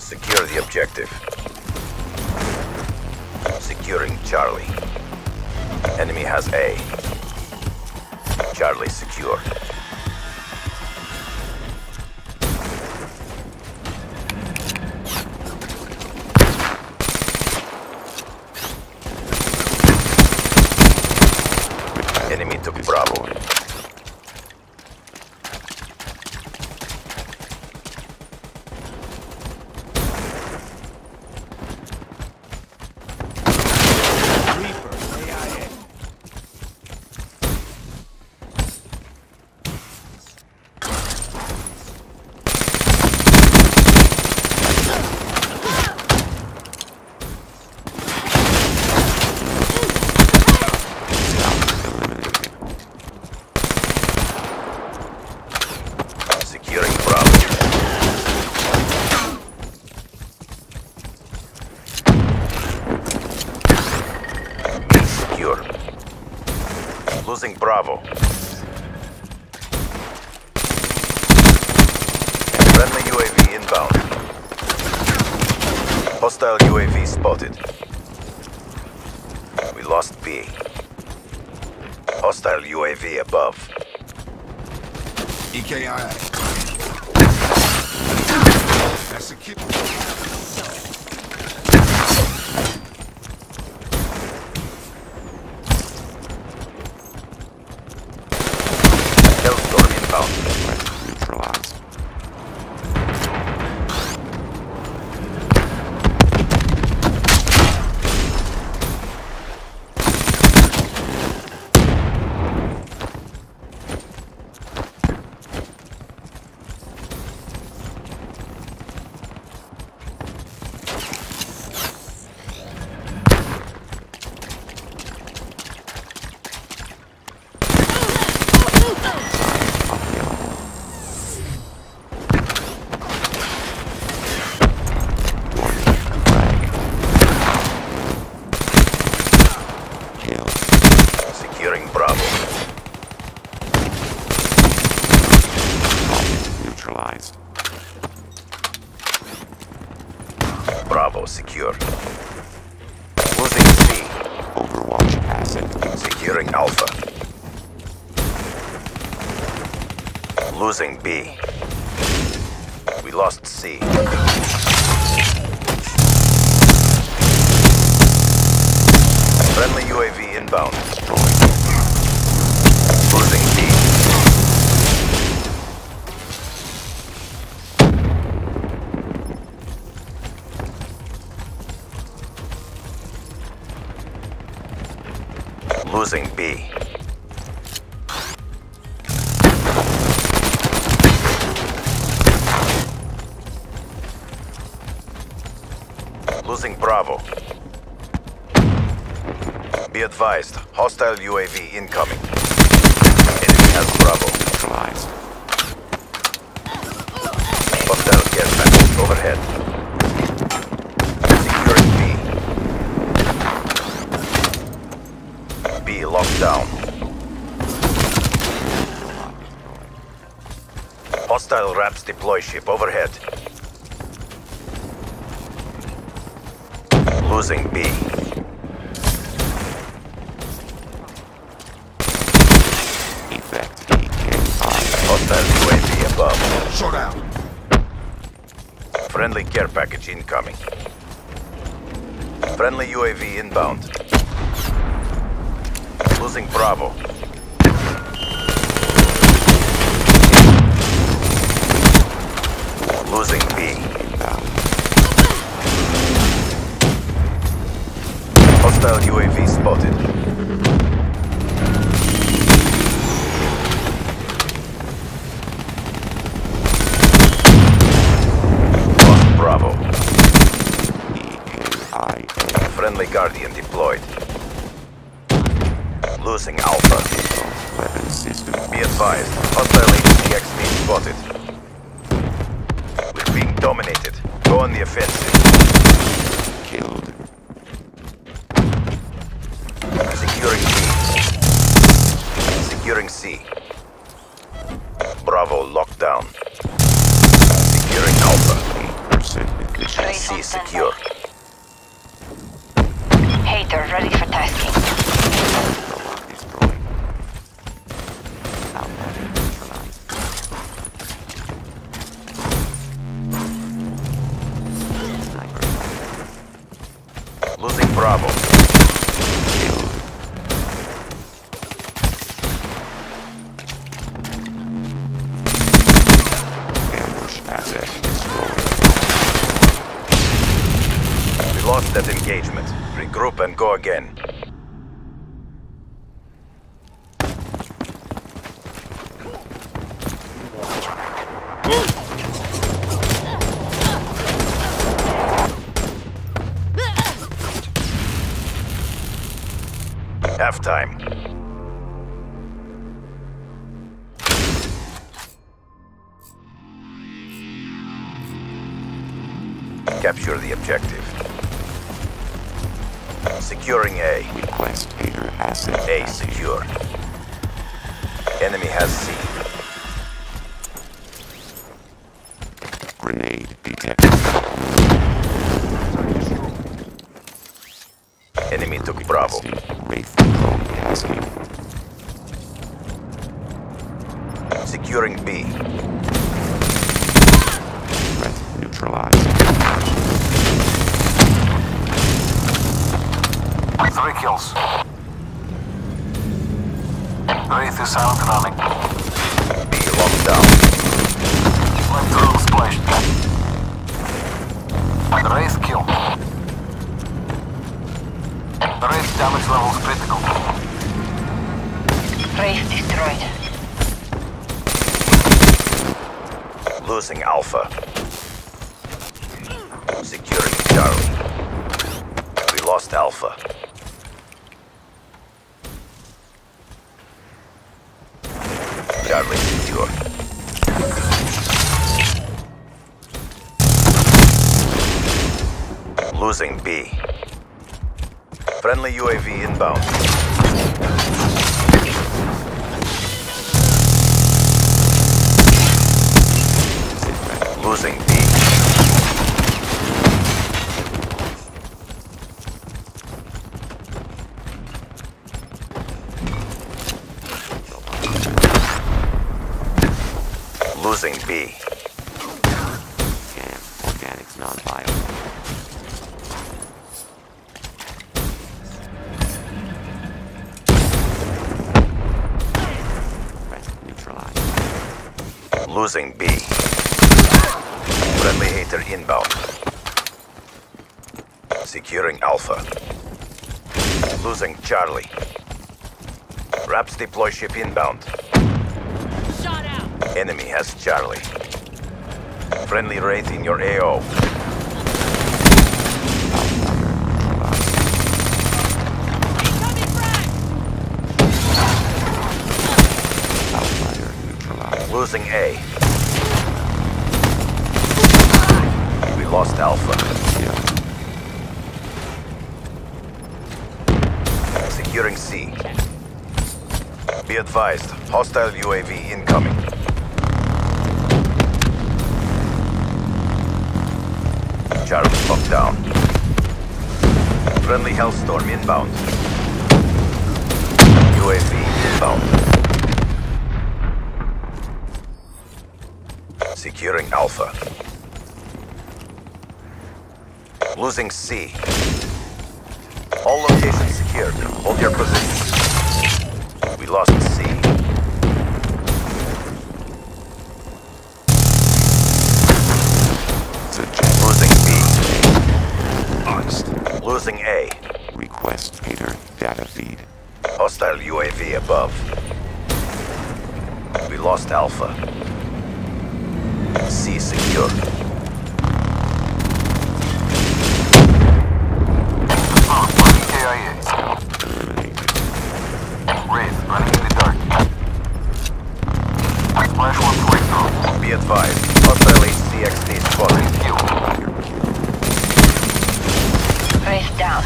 Secure the objective. Securing Charlie. Enemy has A. Charlie secure. Enemy took Bravo. Securing Bravo. B secure. Losing Bravo. Friendly UAV inbound. Hostile UAV spotted. We lost B. Hostile UAV above. EKIA. That's a kid. Hellstorm inbound. Neutralized. Kill. Securing Bravo. Neutralized. Bravo secure. Losing C. Overwatch asset. Securing Alpha. Losing B. We lost C. Friendly UAV inbound. Losing B. Losing Bravo. Be advised, hostile UAV incoming. Enemy has Bravo. Neutralized. Hostile package overhead. Securing B. B locked down. Hostile RAPS deploy ship overhead. Losing B. Effect Hostile UAV above. Showdown. Friendly care package incoming. Friendly UAV inbound. Losing Bravo. Losing B. Hostile UAV spotted. Bravo. Friendly Guardian deployed. Losing Alpha. Weapon system. Be advised, hostile ATXT spotted. We're being dominated. Go on the offensive. Killed. Securing B. Securing C. Bravo lockdown. Securing Alpha. 8% completion. C secure. HATR ready for tasking. Lost that engagement. Regroup and go again. Half time. Capture the objective. Securing A. Request HATR asset A secure. Enemy has C. Grenade detected. Enemy took Bravo. Wraith drone tasking. Securing B. Threat neutralized. Kills. Wraith is silent and running. B locked down. Left drone splashed. Wraith kill. Wraith damage levels critical. Wraith destroyed. Losing Alpha. Securing Charlie. We lost Alpha. Losing B. Friendly UAV inbound. Losing B. Losing B. neutralized. Losing B. Friendly HATR inbound. Securing Alpha. Losing Charlie. Raps deploy ship inbound. Shot out. Enemy has Charlie. Friendly Wraith in your AO. Neutralized. Losing A. We lost Alpha. Securing C. Be advised, hostile UAV incoming. Charlie locked down. Friendly Hellstorm inbound. UAV inbound. Securing Alpha. Losing C. All locations secured. Hold your positions. We lost C. Losing B. honest. Losing A. Request HATR data feed. Hostile UAV above. We lost Alpha. C secure. Fucking KIA. Eliminated. Running in the dark. Flash one to Be advised, hostile HCXD spotted. Kill. Wraith down.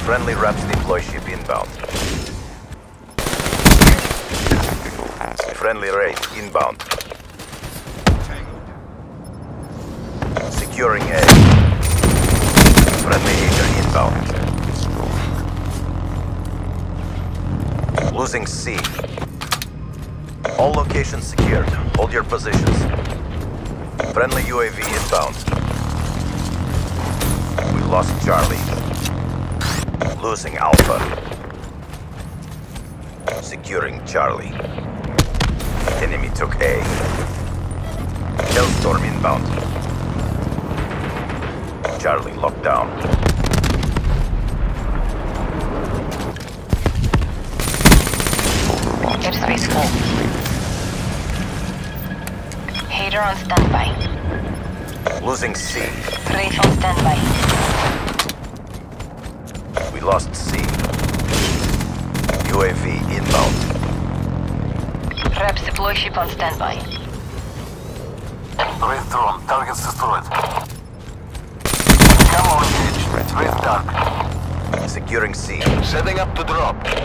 Friendly Raps deploy ship inbound. Friendly Wraith inbound. Securing A. inbound. Losing C. All locations secured. Hold your positions. Friendly UAV inbound. We lost Charlie. Losing Alpha. Securing Charlie. Enemy took A. Hellstorm inbound. Charlie locked down. Overwatch Airspace full. activated. HATR on standby. Losing C. Wraith on standby. We lost C. UAV inbound. RAPS deploy ship on standby. Wraith drone. Targets destroyed. Dark. Securing C. Setting up to drop.